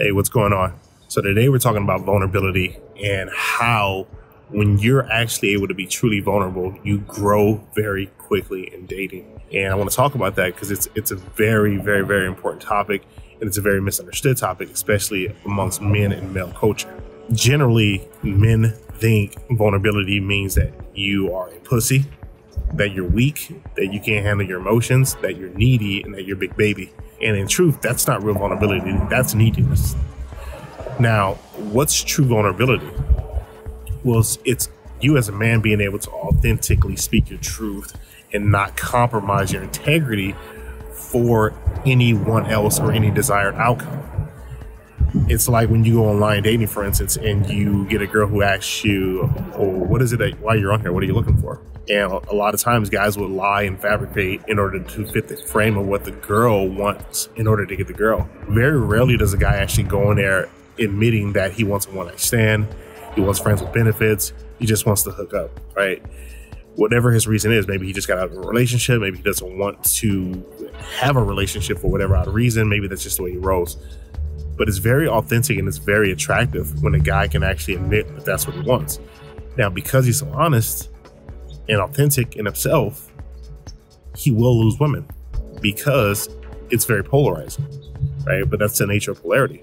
Hey, what's going on? So today we're talking about vulnerability and how when you're actually able to be truly vulnerable, you grow very quickly in dating. And I want to talk about that because it's it's a very, very, very important topic and it's a very misunderstood topic, especially amongst men in male culture. Generally, men think vulnerability means that you are a pussy, that you're weak, that you can't handle your emotions, that you're needy, and that you're a big baby. And in truth, that's not real vulnerability. That's neediness. Now, what's true vulnerability? Well, it's, you as a man being able to authentically speak your truth and not compromise your integrity for anyone else or any desired outcome. It's like when you go online dating, for instance, and you get a girl who asks you, "Oh, what is it that why you're on here? What are you looking for?" And a lot of times, guys will lie and fabricate in order to fit the frame of what the girl wants in order to get the girl. Very rarely does a guy actually go in there admitting that he wants a one night stand, he wants friends with benefits, he just wants to hook up, right? Whatever his reason is, maybe he just got out of a relationship, maybe he doesn't want to have a relationship for whatever odd reason, maybe that's just the way he rolls. But it's very authentic and it's very attractive when a guy can actually admit that that's what he wants. Now, because he's so honest, and authentic in himself, he will lose women because it's very polarizing, right? But that's the nature of polarity.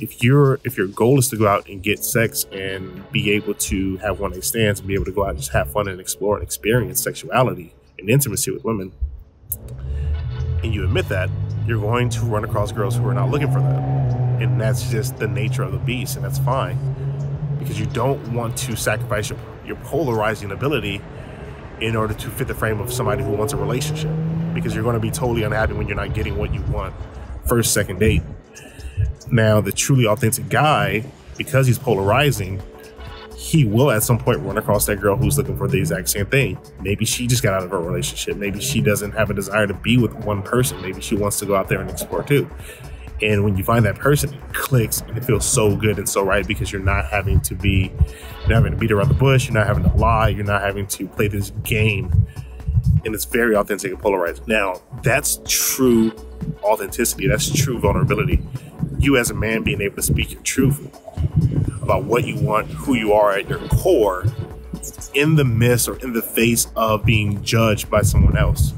If your if your goal is to go out and get sex and be able to have one night stands and be able to go out and just have fun and explore and experience sexuality and intimacy with women, and you admit that, you're going to run across girls who are not looking for that. And that's just the nature of the beast, and that's fine. Because you don't want to sacrifice your your polarizing ability in order to fit the frame of somebody who wants a relationship because you're going to be totally unhappy when you're not getting what you want first second date. Now the truly authentic guy because he's polarizing he will at some point run across that girl who's looking for the exact same thing. Maybe she just got out of a relationship. Maybe she doesn't have a desire to be with one person. Maybe she wants to go out there and explore too and when you find that person, it clicks and it feels so good and so right because you're not having to be, you're not having to beat around the bush, you're not having to lie, you're not having to play this game. And it's very authentic and polarized. Now, that's true authenticity, that's true vulnerability. You as a man being able to speak your truth about what you want, who you are at your core, in the midst or in the face of being judged by someone else,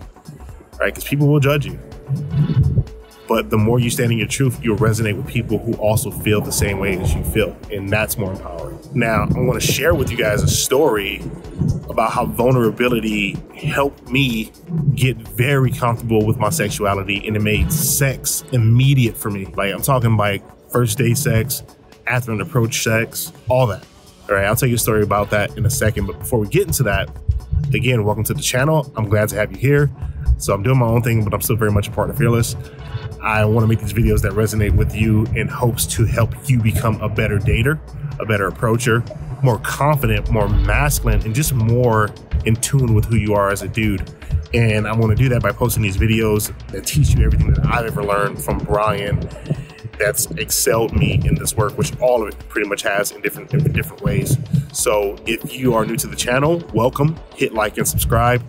right? Because people will judge you but the more you stand in your truth, you'll resonate with people who also feel the same way as you feel. And that's more empowering. Now, I want to share with you guys a story about how vulnerability helped me get very comfortable with my sexuality and it made sex immediate for me. Like, I'm talking like first day sex, after an approach sex, all that. All right, I'll tell you a story about that in a second. But before we get into that, again, welcome to the channel. I'm glad to have you here. So I'm doing my own thing, but I'm still very much a part of Fearless. I want to make these videos that resonate with you in hopes to help you become a better dater, a better approacher, more confident, more masculine, and just more in tune with who you are as a dude. And I want to do that by posting these videos that teach you everything that I've ever learned from Brian that's excelled me in this work, which all of it pretty much has in different in different ways. So if you are new to the channel, welcome. Hit like and subscribe.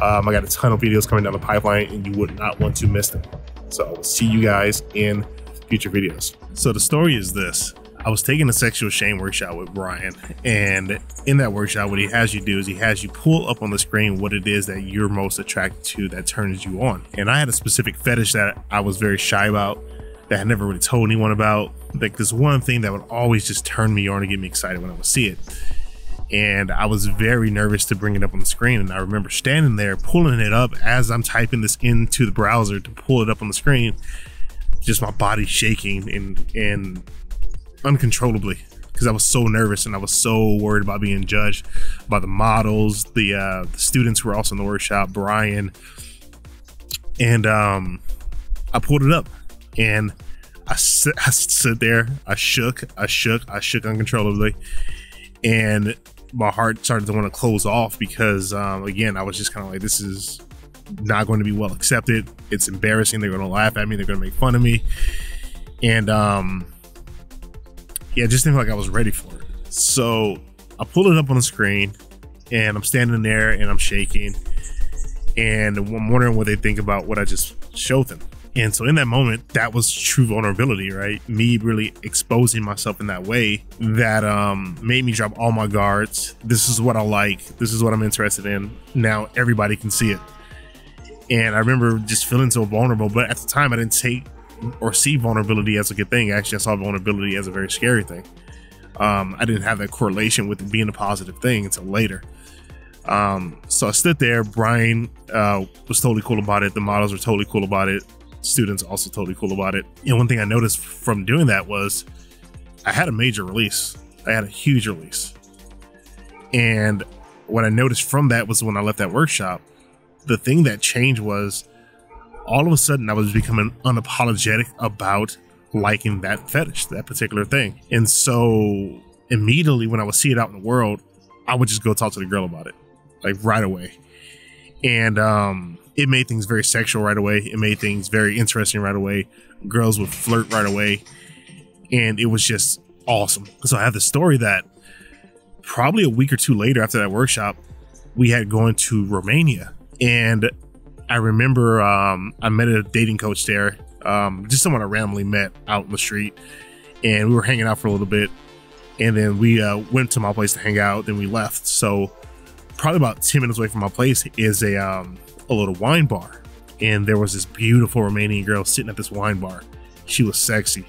Um, I got a ton of videos coming down the pipeline, and you would not want to miss them. So I will see you guys in future videos. So the story is this. I was taking a sexual shame workshop with Brian, and in that workshop, what he has you do is he has you pull up on the screen what it is that you're most attracted to that turns you on. And I had a specific fetish that I was very shy about, that I never really told anyone about. Like this one thing that would always just turn me on and get me excited when I would see it and I was very nervous to bring it up on the screen. And I remember standing there pulling it up as I'm typing this into the browser to pull it up on the screen, just my body shaking and and uncontrollably because I was so nervous and I was so worried about being judged by the models, the, uh, the students who were also in the workshop, Brian, and um, I pulled it up and I sit, I stood there, I shook, I shook, I shook uncontrollably, and my heart started to want to close off because um, again, I was just kind of like, this is not going to be well accepted. It's embarrassing. They're going to laugh at me. They're going to make fun of me. And um, yeah, just didn't feel like I was ready for it. So I pulled it up on the screen and I'm standing there and I'm shaking and I'm wondering what they think about what I just showed them. And so in that moment, that was true vulnerability, right? Me really exposing myself in that way that um, made me drop all my guards. This is what I like. This is what I'm interested in. Now everybody can see it. And I remember just feeling so vulnerable, but at the time I didn't take or see vulnerability as a good thing. Actually, I saw vulnerability as a very scary thing. Um, I didn't have that correlation with it being a positive thing until later. Um, so I stood there. Brian uh, was totally cool about it. The models were totally cool about it. Students also totally cool about it. And one thing I noticed from doing that was I had a major release. I had a huge release. And what I noticed from that was when I left that workshop, the thing that changed was all of a sudden I was becoming unapologetic about liking that fetish, that particular thing. And so immediately when I would see it out in the world, I would just go talk to the girl about it, like right away. And um, it made things very sexual right away. It made things very interesting right away. Girls would flirt right away. And it was just awesome. So I have the story that probably a week or two later after that workshop, we had going to Romania. And I remember um, I met a dating coach there, um, just someone I randomly met out in the street, and we were hanging out for a little bit, and then we uh, went to my place to hang out. Then we left. So probably about ten minutes away from my place is a um, a little wine bar, and there was this beautiful Romanian girl sitting at this wine bar. She was sexy,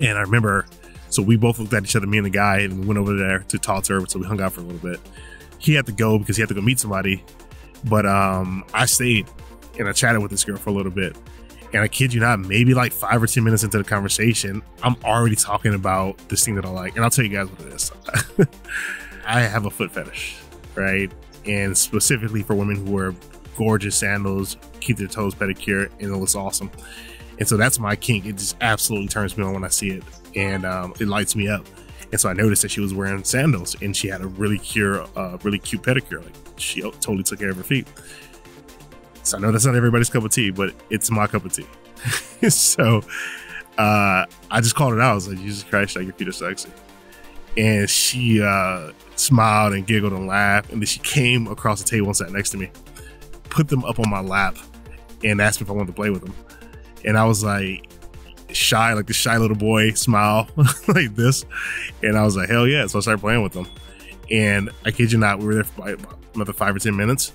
and I remember. So we both looked at each other, me and the guy, and we went over there to talk to her. So we hung out for a little bit. He had to go because he had to go meet somebody but um, I stayed and I chatted with this girl for a little bit. And I kid you not, maybe like five or 10 minutes into the conversation, I'm already talking about this thing that I like. And I'll tell you guys what it is. I have a foot fetish, right? And specifically for women who wear gorgeous sandals, keep their toes pedicure, and it looks awesome. And so that's my kink. It just absolutely turns me on when I see it. And um, it lights me up. And so I noticed that she was wearing sandals and she had a really cute, uh, really cute pedicure. Like she totally took care of her feet. So I know that's not everybody's cup of tea, but it's my cup of tea. so uh, I just called it out. I was like, Jesus Christ, like your feet are sexy. And she uh, smiled and giggled and laughed. And then she came across the table and sat next to me, put them up on my lap, and asked me if I wanted to play with them. And I was like, shy, like the shy little boy smile like this. And I was like, hell yeah. So I started playing with them. And I kid you not, we were there for another five or 10 minutes.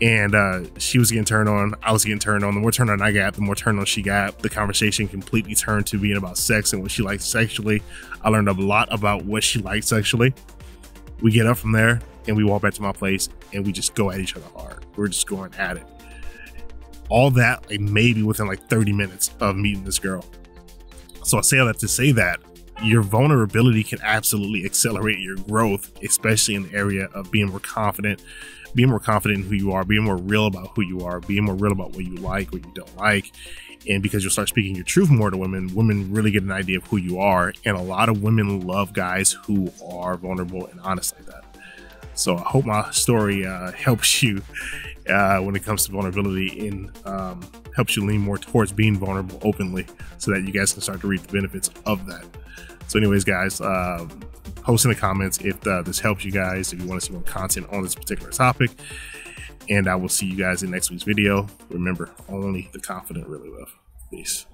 And uh, she was getting turned on. I was getting turned on. The more turned on I got, the more turned on she got. The conversation completely turned to being about sex and what she liked sexually. I learned a lot about what she liked sexually. We get up from there and we walk back to my place and we just go at each other hard. We're just going at it all that like maybe within like 30 minutes of meeting this girl. So I say all that to say that your vulnerability can absolutely accelerate your growth, especially in the area of being more confident, being more confident in who you are, being more real about who you are, being more real about what you like, what you don't like. And because you'll start speaking your truth more to women, women really get an idea of who you are. And a lot of women love guys who are vulnerable and honest like that. So I hope my story uh, helps you uh, when it comes to vulnerability and um, helps you lean more towards being vulnerable openly so that you guys can start to reap the benefits of that. So, anyways, guys, uh, post in the comments if uh, this helps you guys, if you want to see more content on this particular topic. And I will see you guys in next week's video. Remember, only the confident really live. Peace.